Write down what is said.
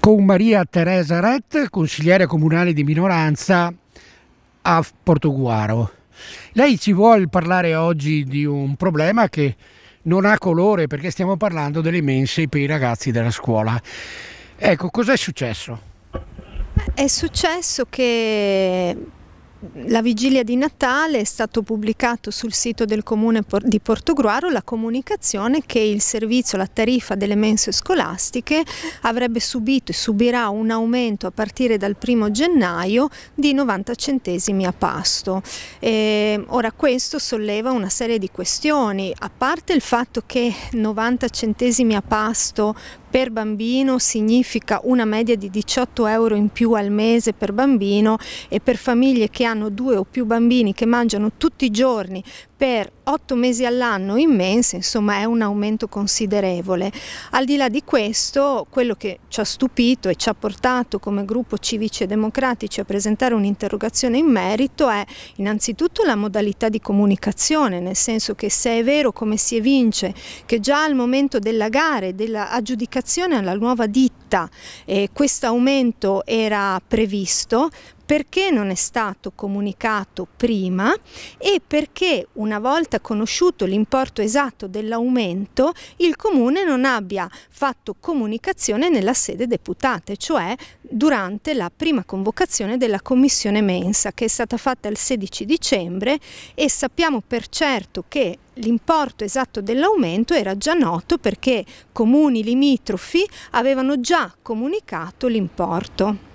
con Maria Teresa Ret, consigliere comunale di minoranza a Portoguaro. Lei ci vuole parlare oggi di un problema che non ha colore perché stiamo parlando delle mense per i ragazzi della scuola. Ecco, cos'è successo? È successo che la vigilia di Natale è stato pubblicato sul sito del comune di Portogruaro la comunicazione che il servizio, la tariffa delle mense scolastiche avrebbe subito e subirà un aumento a partire dal primo gennaio di 90 centesimi a pasto. E ora questo solleva una serie di questioni, a parte il fatto che 90 centesimi a pasto per bambino significa una media di 18 euro in più al mese per bambino e per famiglie che hanno due o più bambini che mangiano tutti i giorni per otto mesi all'anno immense, insomma è un aumento considerevole. Al di là di questo, quello che ci ha stupito e ci ha portato come gruppo civici e democratici a presentare un'interrogazione in merito è innanzitutto la modalità di comunicazione, nel senso che se è vero come si evince che già al momento della gara e dell'aggiudicazione alla nuova ditta eh, questo aumento era previsto, perché non è stato comunicato prima e perché una volta conosciuto l'importo esatto dell'aumento il Comune non abbia fatto comunicazione nella sede deputate, cioè durante la prima convocazione della Commissione Mensa che è stata fatta il 16 dicembre e sappiamo per certo che l'importo esatto dell'aumento era già noto perché comuni limitrofi avevano già comunicato l'importo.